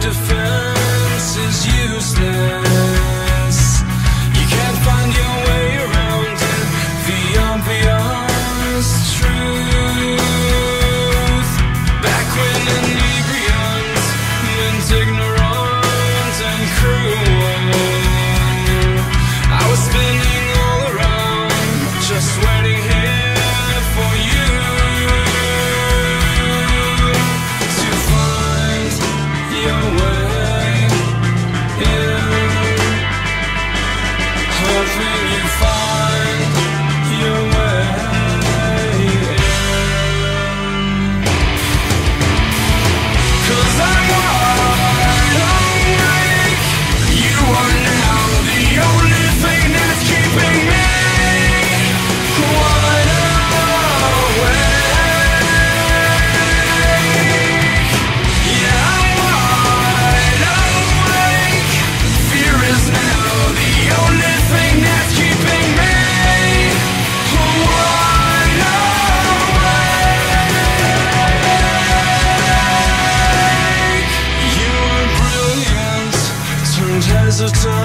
defense is useless. mistletoe